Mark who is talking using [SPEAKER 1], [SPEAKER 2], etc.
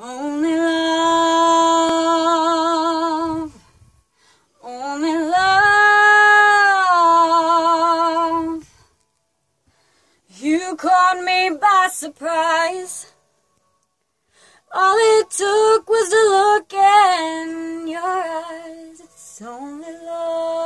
[SPEAKER 1] Only love, only love. You caught me by surprise. All it took was a look in your eyes. It's only love,